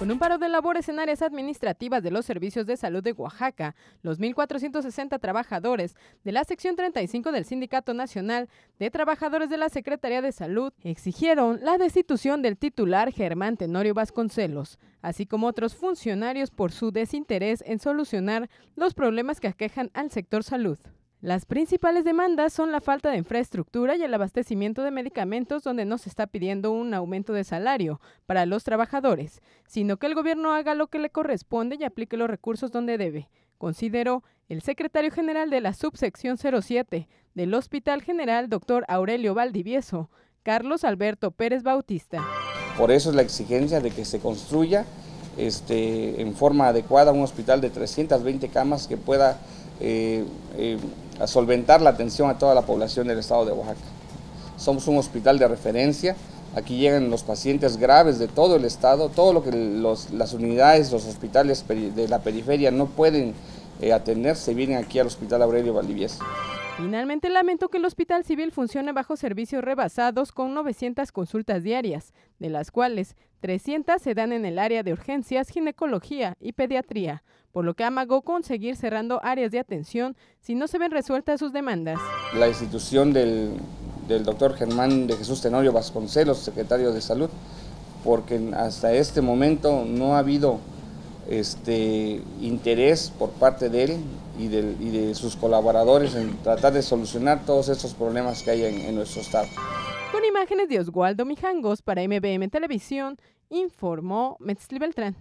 Con un paro de labores en áreas administrativas de los servicios de salud de Oaxaca, los 1.460 trabajadores de la sección 35 del Sindicato Nacional de Trabajadores de la Secretaría de Salud exigieron la destitución del titular Germán Tenorio Vasconcelos, así como otros funcionarios por su desinterés en solucionar los problemas que aquejan al sector salud. Las principales demandas son la falta de infraestructura y el abastecimiento de medicamentos donde no se está pidiendo un aumento de salario para los trabajadores, sino que el gobierno haga lo que le corresponde y aplique los recursos donde debe, consideró el secretario general de la subsección 07 del Hospital General Dr. Aurelio Valdivieso, Carlos Alberto Pérez Bautista. Por eso es la exigencia de que se construya este, en forma adecuada un hospital de 320 camas que pueda eh, eh, a solventar la atención a toda la población del estado de Oaxaca. Somos un hospital de referencia, aquí llegan los pacientes graves de todo el estado, todo lo que las unidades, los hospitales de la periferia no pueden eh, atender, se vienen aquí al Hospital Aurelio Valdivieso. Finalmente, lamento que el Hospital Civil funcione bajo servicios rebasados con 900 consultas diarias, de las cuales 300 se dan en el área de urgencias, ginecología y pediatría, por lo que amagó conseguir cerrando áreas de atención si no se ven resueltas sus demandas. La institución del, del doctor Germán de Jesús Tenorio Vasconcelos, secretario de Salud, porque hasta este momento no ha habido este, interés por parte de él y de, sus colaboradores en tratar de solucionar todos estos problemas que hay en, nuestro estado. Con imágenes de Oswaldo Mijangos para MBM Televisión, informó Metzli Beltrán.